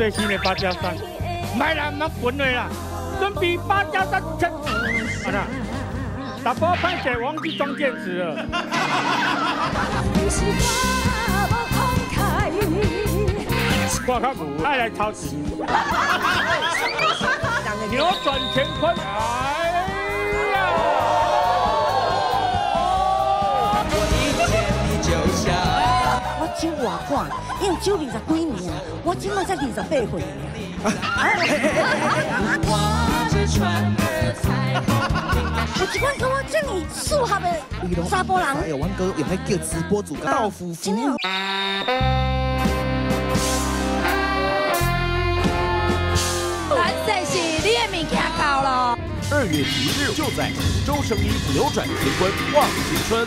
最新的八加三，买啦，唔滚的啦，准备八加三七。啊啦，打波拍水忘记装电池了。爱来抄袭，扭转乾坤，酒外款，因为酒二十几年啊，我今麦才二十八岁。有一款跟我这么适合的沙波人，哎呦，阮哥用迄叫直播主豆腐服务。蓝色是你的。二月一日就在福州声音扭转乾坤，望青春。